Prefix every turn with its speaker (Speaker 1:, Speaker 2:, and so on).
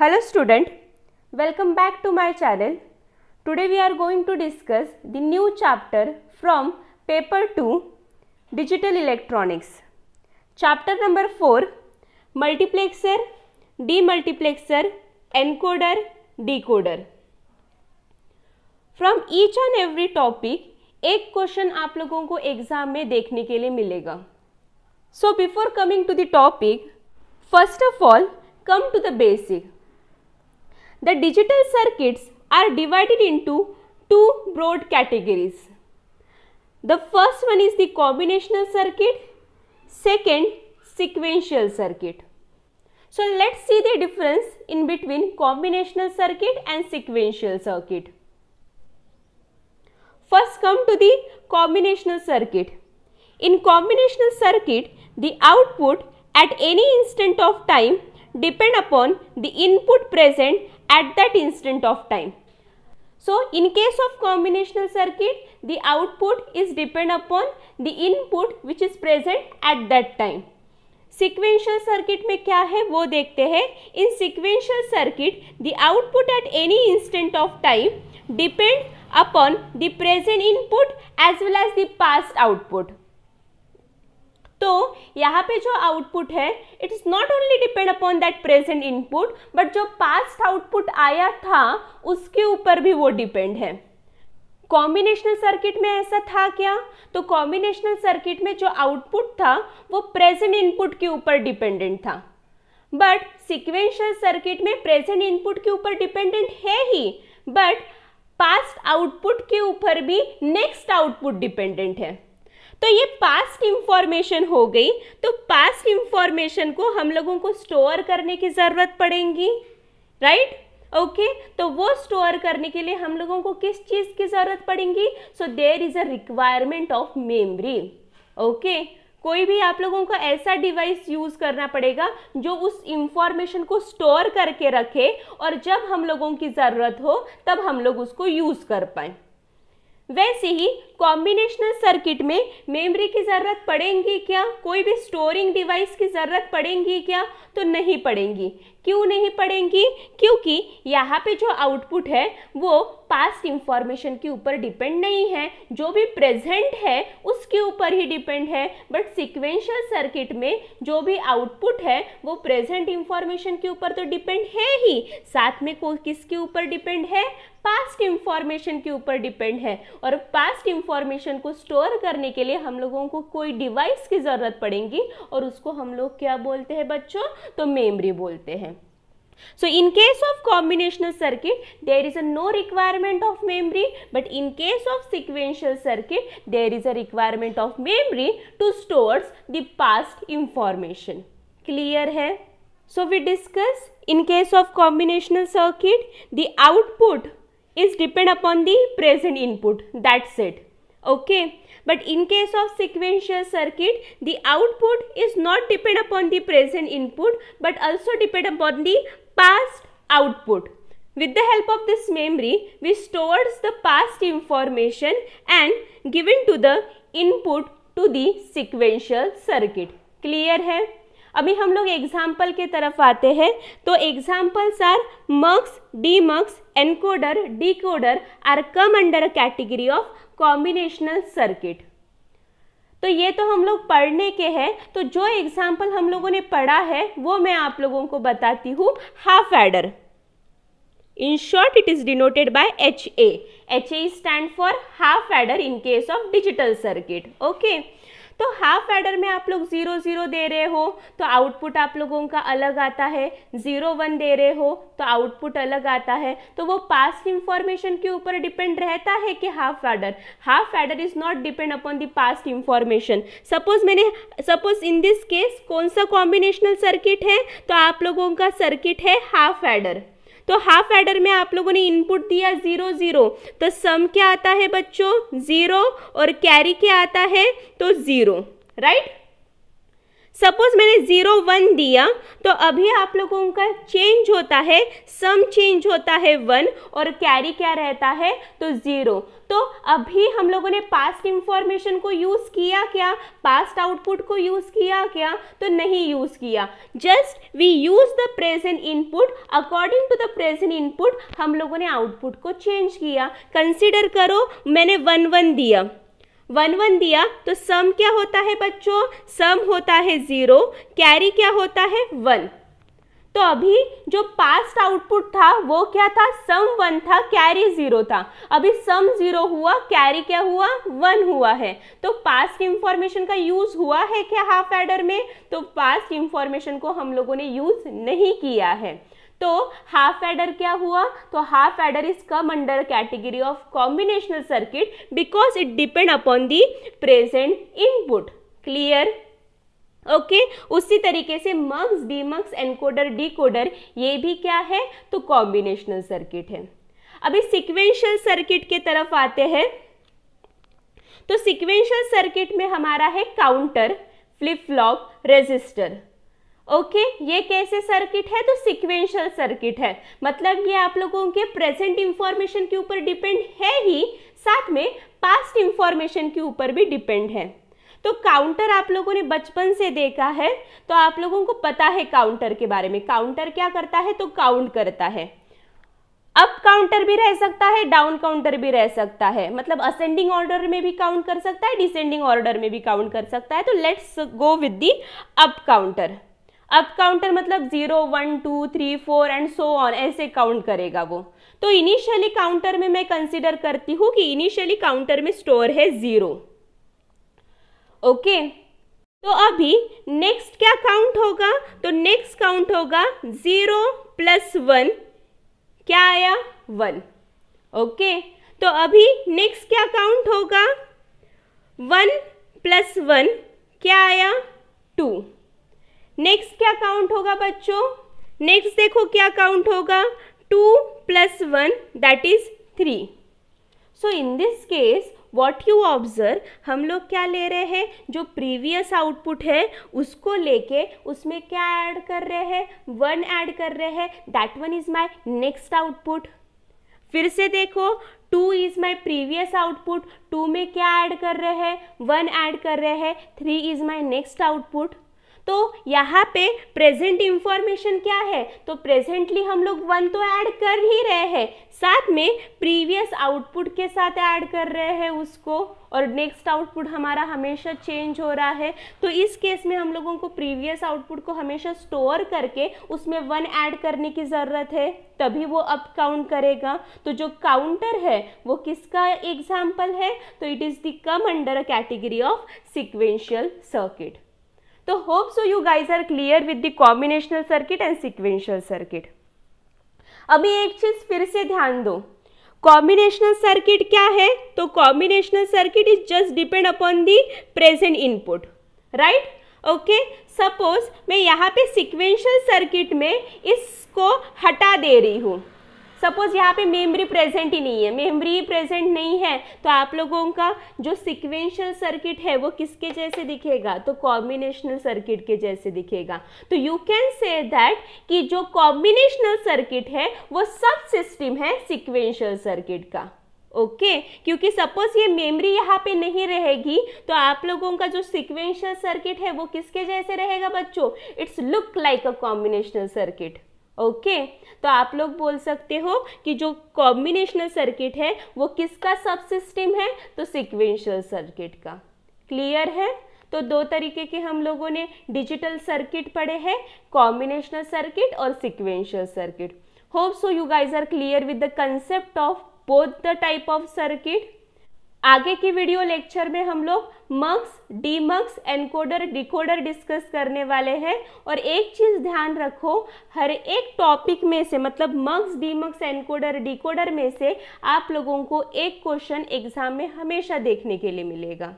Speaker 1: Hello student, welcome back to my channel. Today we are going to discuss the new chapter from paper 2 Digital Electronics. Chapter number 4 Multiplexer, Demultiplexer, Encoder, Decoder. From each and every topic एक question आप लोगों को exam में देखने के लिए मिलेगा so before coming to the topic first of all come to the basic. The digital circuits are divided into two broad categories. The first one is the combinational circuit, second sequential circuit. So let's see the difference in between combinational circuit and sequential circuit. First come to the combinational circuit. In combinational circuit, the output at any instant of time depend upon the input present at that instant of time. So, in case of combinational circuit, the output is depend upon the input which is present at that time. Sequential circuit में क्या है वो देखते हैं In sequential circuit, the output at any instant of time depend upon the present input as well as the past output. तो यहाँ पे जो आउटपुट है it is not only depend upon that present input but जो past output आया था, उसके ऊपर भी वो डिपेंड है। कॉम्बिनेशनल सर्किट में ऐसा था क्या? तो कॉम्बिनेशनल सर्किट में जो आउटपुट था, वो प्रेजेंट इनपुट के ऊपर डिपेंडेंट था। बट सिक्वेंशियल सर्किट में प्रेजेंट इनपुट के ऊपर डिपेंडेंट है ही बट पास्ट आउटपुट के ऊपर भी नेक्स्ट आउटपुट डिपेंडेंट है। तो ये पास्ट इंफॉर्मेशन हो गई तो पास्ट इंफॉर्मेशन को हम लोगों को स्टोर करने की ज़रूरत पड़ेगी राइट ओके तो वो स्टोर करने के लिए हम लोगों को किस चीज़ की ज़रूरत पड़ेगी? So there is a requirement of memory okay कोई भी आप लोगों को ऐसा डिवाइस यूज़ करना पड़ेगा जो उस इंफॉर्मेशन को स्टोर करके रखे और जब हम लोगों की ज़रूरत हो, तब हम लोग उसको यूज़ कर पाए। वैसे ही कॉम्बिनेशनल सर्किट में मेमोरी की ज़रूरत पड़ेगी क्या? कोई भी स्टोरिंग डिवाइस की ज़रूरत पड़ेगी क्या? तो नहीं पड़ेगी। क्यों नहीं पड़ेगी क्योंकि यहाँ पे जो आउटपुट है, वो पास्ट इंफॉर्मेशन के ऊपर डिपेंड नहीं है। जो भी प्रेजेंट है, उसके ऊपर ही डिपेंड है। बट सिक्वेंशियल सर्किट में जो भी आउटपुट है, वो प्रेजेंट इंफॉर्मेशन के ऊपर तो डिपेंड है ही। साथ में को किसके ऊपर डिपेंड है? पास्ट इंफॉर्मेशन के ऊपर डिपेंड है। और पास्ट इंफॉर्मेशन को स्टोर करने के लिए हम लोगों को कोई डिवाइस की ज़रूरत पड़ेगी। और उसको हम लोग क्या बोलते हैं बच्चों? तो मेमरी बोलते हैं। So in case of combinational circuit, there is a no requirement of memory, but in case of sequential circuit, there is a requirement of memory to stores the past information. Clear hai? So we discuss in case of combinational circuit, the output is depend upon the present input. That's it. Okay. But in case of sequential circuit, the output is not depend upon the present input but also depend upon the past output. With the help of this memory, we stores the past information and given to the input to the sequential circuit. Clear है? अभी हम लोग example के तरफ़ आते हैं तो examples are mux demux encoder decoder are come under a category of combinational circuit तो ये तो हम लोग पढ़ने के हैं। तो जो एग्ज़ाम्पल हम लोगों ने पढ़ा है, वो मैं आप लोगों को बताती हूँ। Half adder in short it is denoted by H A H A stand for half adder in case of digital circuit okay तो हाफ़ एडर में आप लोग ज़ीरो ज़ीरो दे रहे हो तो आउटपुट आप लोगों का अलग आता है। ज़ीरो वन दे रहे हो तो आउटपुट अलग आता है। तो वो पास्ट इंफॉर्मेशन के ऊपर डिपेंड रहता है कि half adder half adder is not depend upon the past information suppose मैंने सपोज़ इन दिस केस कौन सा कॉम्बिनेशनल सर्किट है? तो आप लोगों का सर्किट है हाफ़ एडर तो हाफ़ एडर में आप लोगों ने इनपुट दिया ज़ीरो ज़ीरो तो सम क्या आता है बच्चों? ज़ीरो और कैरी क्या आता है? तो ज़ीरो राइट सपोज़ मैंने ज़ीरो वन दिया तो अभी आप लोगों का चेंज होता है सम चेंज होता है वन और कैरी क्या रहता है? तो ज़ीरो तो अभी हम लोगों ने पास्ट इंफॉर्मेशन को यूज़ किया क्या? पास्ट आउटपुट को यूज़ किया क्या? तो नहीं यूज़ किया. Just we use the present input according to the present input हम लोगों ने आउटपुट को चेंज किया. कंसिडर करो, मैंने वन वन दिया. वन वन दिया तो सम क्या होता है बच्चों? सम होता है ज़ीरो, कैरी क्या होता है वन। तो अभी जो पास्ट आउटपुट था, वो क्या था? सम वन था, कैरी ज़ीरो था। अभी सम ज़ीरो हुआ, कैरी क्या हुआ? वन हुआ है। तो पास्ट इंफॉर्मेशन का यूज़ हुआ है क्या हाफ़ एडर में? तो पास्ट इंफॉर्मेशन को हम लोगों ने यूज़ नहीं किया है। तो हाफ़ एडर क्या हुआ? तो half adder is come under category of combinational circuit because it depend upon the present input clear okay okay, उसी तरीके से मक्स डीमक्स एनकोडर डीकोडर ये भी क्या है? तो कॉम्बिनेशनल सर्किट है। अभी सिक्वेंशियल सर्किट के तरफ़ आते हैं। तो सिक्वेंशियल सर्किट में हमारा है counter flip flop register okay ये कैसे सर्किट है? तो सिक्वेंशियल सर्किट है। मतलब ये आप लोगों के प्रेजेंट इंफॉर्मेशन के ऊपर डिपेंड है ही, साथ में पास्ट इंफॉर्मेशन के ऊपर भी डिपेंड है। तो काउंटर आप लोगों ने बचपन से देखा है तो आप लोगों को पता है काउंटर के बारे में। काउंटर क्या करता है? तो काउंट करता है। अप काउंटर भी रह सकता है डाउन काउंटर भी रह सकता है। मतलब असेंडिंग ऑर्डर में भी काउंट कर सकता है डिसेंडिंग ऑर्डर में भी काउंट कर सकता है। तो let's go with the up counter अब काउंटर मतलब zero one two three four and so on ऐसे काउंट करेगा वो। तो इनिशियली काउंटर में मैं कंसिडर करती हूँ कि इनिशियली काउंटर में स्टोर है ज़ीरो ओके तो अभी नेक्स्ट क्या काउंट होगा? तो नेक्स्ट काउंट होगा ज़ीरो प्लस वन क्या आया? वन ओके तो अभी नेक्स्ट क्या काउंट होगा? वन प्लस वन क्या आया? टू नेक्स्ट क्या काउंट होगा बच्चों? नेक्स्ट देखो क्या काउंट होगा? Two plus one that is three so in this case what you observe हम लोग क्या ले रहे हैं? जो प्रीवियस आउटपुट है, उसको लेके उसमें क्या ऐड कर रहे हैं? वन ऐड कर रहे हैं. That one is my next output फिर से देखो two is my previous output two में क्या ऐड कर रहे हैं? वन ऐड कर रहे हैं. Three is my next output तो यहाँ पे प्रेजेंट इंफॉर्मेशन क्या है? तो प्रेजेंटली हम लोग वन तो ऐड कर ही रहे हैं। साथ में प्रीवियस आउटपुट के साथ ऐड कर रहे हैं उसको और नेक्स्ट आउटपुट हमारा हमेशा चेंज हो रहा है। तो इस केस में हम लोगों को प्रीवियस आउटपुट को हमेशा स्टोर करके उसमें वन ऐड करने की ज़रूरत है। तभी वो अप काउंट करेगा। तो जो काउंटर है, वो किसका एग्ज़ाम्पल है? तो it is the come under a category of sequential circuit तो hope so you guys are clear with the combinational circuit and sequential circuit अभी एक चीज़ फिर से ध्यान दो। कॉम्बिनेशनल सर्किट क्या है? तो combinational circuit is just depend upon the present input right okay suppose मैं यहाँ पे सिक्वेंशियल सर्किट में इसको हटा दे रही हूँ। सपोज़ यहाँ पे मेमोरी प्रेजेंट ही नहीं है। मेमोरी प्रेजेंट नहीं है तो आप लोगों का जो सिक्वेंशियल सर्किट है, वो किसके जैसे दिखेगा? तो कॉम्बिनेशनल सर्किट के जैसे दिखेगा। तो यू कैन से दैट कि जो कॉम्बिनेशनल सर्किट है, वो सब सिस्टम है सिक्वेंशियल सर्किट का। Okay okay? क्योंकि सपोज़ ये मेमोरी यहाँ पे नहीं रहेगी तो आप लोगों का जो सिक्वेंशियल सर्किट है, वो किसके जैसे रहेगा बच्चों? It's look like a combinational circuit okay तो आप लोग बोल सकते हो कि जो कॉम्बिनेशनल सर्किट है, वो किसका सब सिस्टम है? तो सिक्वेंशियल सर्किट का। क्लियर है? तो दो तरीके के हम लोगों ने डिजिटल सर्किट पढ़े हैं कॉम्बिनेशनल सर्किट और sequential circuit hope so you guys are clear with the concept of both the type of circuit आगे की वीडियो लेक्चर में हम लोग mux demux encoder decoder discuss करने वाले हैं। और एक चीज़ ध्यान रखो, हर एक टॉपिक में से मतलब mux demux encoder decoder में से आप लोगों को एक क्वेश्चन एग्ज़ाम में हमेशा देखने के लिए मिलेगा।